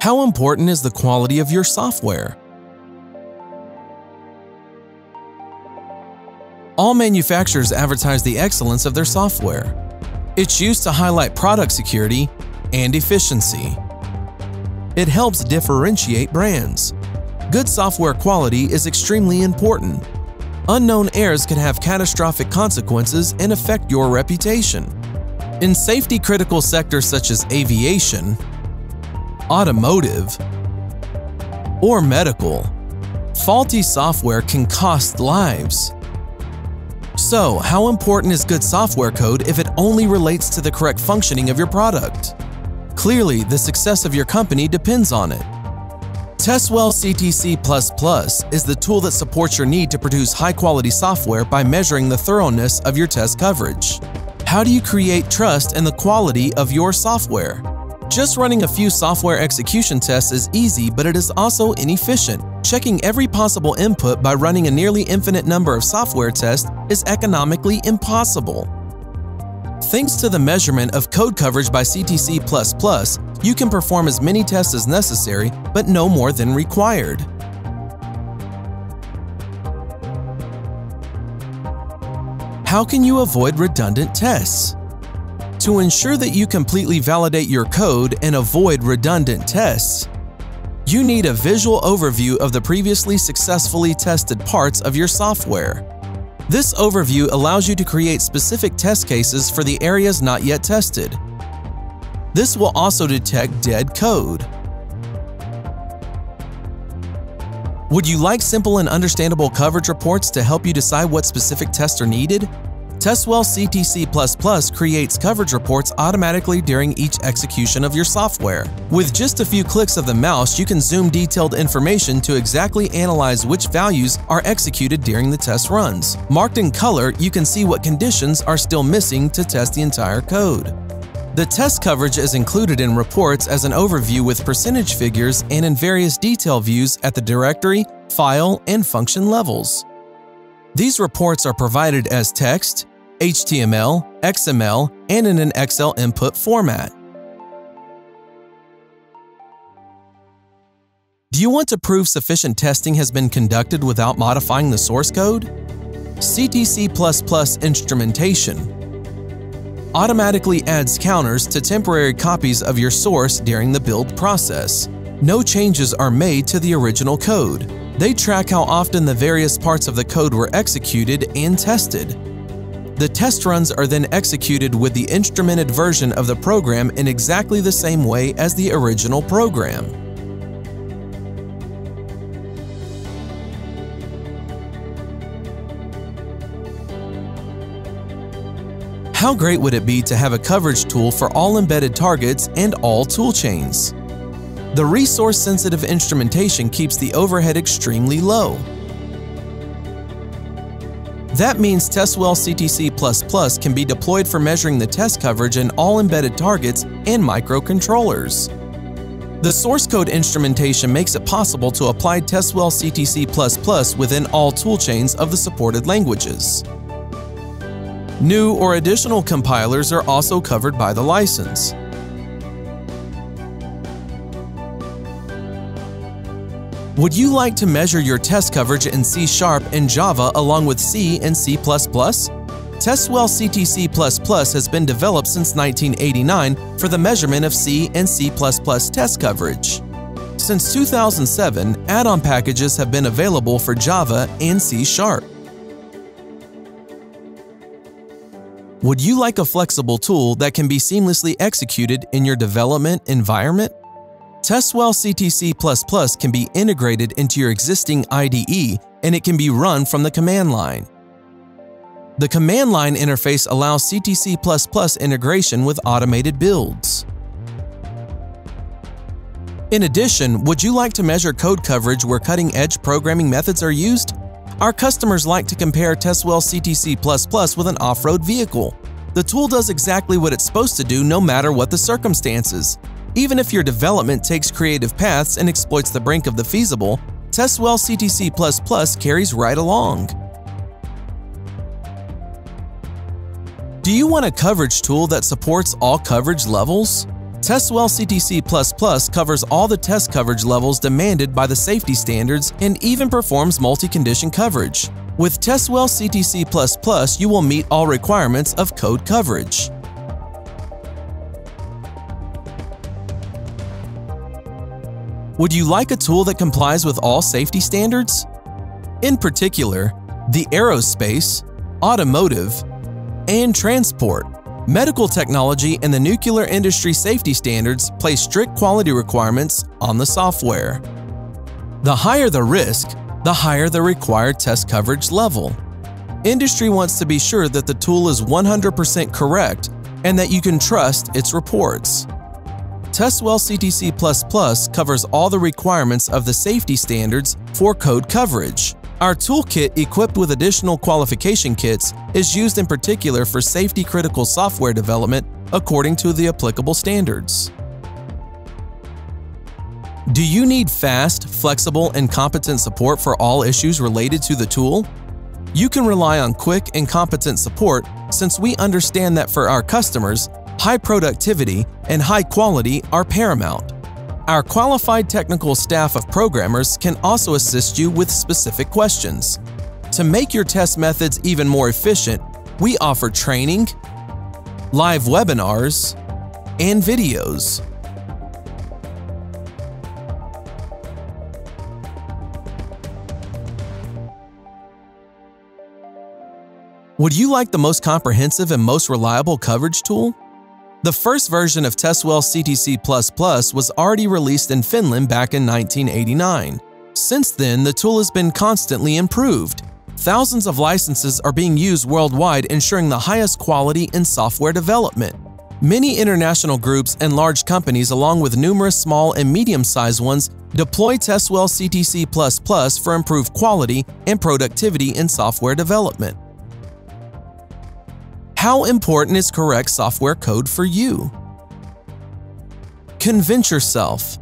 How important is the quality of your software? All manufacturers advertise the excellence of their software. It's used to highlight product security and efficiency. It helps differentiate brands. Good software quality is extremely important. Unknown errors can have catastrophic consequences and affect your reputation. In safety-critical sectors such as aviation, automotive, or medical, faulty software can cost lives. So, how important is good software code if it only relates to the correct functioning of your product? Clearly, the success of your company depends on it. TestWell CTC++ is the tool that supports your need to produce high-quality software by measuring the thoroughness of your test coverage. How do you create trust in the quality of your software? Just running a few software execution tests is easy, but it is also inefficient. Checking every possible input by running a nearly infinite number of software tests is economically impossible. Thanks to the measurement of code coverage by CTC++, you can perform as many tests as necessary, but no more than required. How can you avoid redundant tests? To ensure that you completely validate your code and avoid redundant tests, you need a visual overview of the previously successfully tested parts of your software. This overview allows you to create specific test cases for the areas not yet tested. This will also detect dead code. Would you like simple and understandable coverage reports to help you decide what specific tests are needed? TestWell CTC++ creates coverage reports automatically during each execution of your software. With just a few clicks of the mouse, you can zoom detailed information to exactly analyze which values are executed during the test runs. Marked in color, you can see what conditions are still missing to test the entire code. The test coverage is included in reports as an overview with percentage figures and in various detail views at the directory, file, and function levels. These reports are provided as text, HTML, XML, and in an Excel input format. Do you want to prove sufficient testing has been conducted without modifying the source code? CTC++ instrumentation automatically adds counters to temporary copies of your source during the build process. No changes are made to the original code. They track how often the various parts of the code were executed and tested. The test runs are then executed with the instrumented version of the program in exactly the same way as the original program. How great would it be to have a coverage tool for all embedded targets and all toolchains? The resource-sensitive instrumentation keeps the overhead extremely low. That means TestWell CTC++ can be deployed for measuring the test coverage in all embedded targets and microcontrollers. The source code instrumentation makes it possible to apply TestWell CTC++ within all toolchains of the supported languages. New or additional compilers are also covered by the license. Would you like to measure your test coverage in C Sharp and Java along with C and C++? TestWell CTC++ has been developed since 1989 for the measurement of C and C++ test coverage. Since 2007, add-on packages have been available for Java and C Sharp. Would you like a flexible tool that can be seamlessly executed in your development environment? TestWell CTC++ can be integrated into your existing IDE and it can be run from the command line. The command line interface allows CTC++ integration with automated builds. In addition, would you like to measure code coverage where cutting-edge programming methods are used? Our customers like to compare TestWell CTC++ with an off-road vehicle. The tool does exactly what it's supposed to do no matter what the circumstances. Even if your development takes creative paths and exploits the brink of the feasible, TestWell CTC++ carries right along. Do you want a coverage tool that supports all coverage levels? TestWell CTC++ covers all the test coverage levels demanded by the safety standards and even performs multi-condition coverage. With TestWell CTC++, you will meet all requirements of code coverage. Would you like a tool that complies with all safety standards? In particular, the aerospace, automotive, and transport Medical technology and the nuclear industry safety standards place strict quality requirements on the software. The higher the risk, the higher the required test coverage level. Industry wants to be sure that the tool is 100% correct and that you can trust its reports. TestWell CTC++ covers all the requirements of the safety standards for code coverage. Our toolkit, equipped with additional qualification kits, is used in particular for safety-critical software development according to the applicable standards. Do you need fast, flexible, and competent support for all issues related to the tool? You can rely on quick and competent support since we understand that for our customers, high productivity and high quality are paramount. Our qualified technical staff of programmers can also assist you with specific questions. To make your test methods even more efficient, we offer training, live webinars, and videos. Would you like the most comprehensive and most reliable coverage tool? The first version of TestWell CTC++ was already released in Finland back in 1989. Since then, the tool has been constantly improved. Thousands of licenses are being used worldwide ensuring the highest quality in software development. Many international groups and large companies along with numerous small and medium-sized ones deploy TestWell CTC++ for improved quality and productivity in software development. How important is correct software code for you? Convince yourself.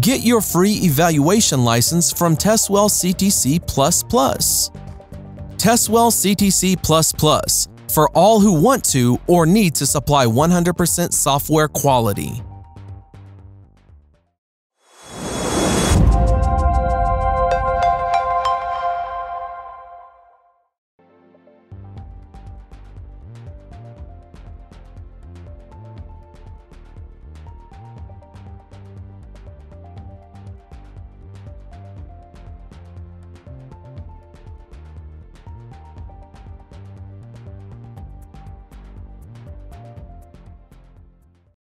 Get your free evaluation license from TestWell CTC++. TestWell CTC++ for all who want to or need to supply 100% software quality.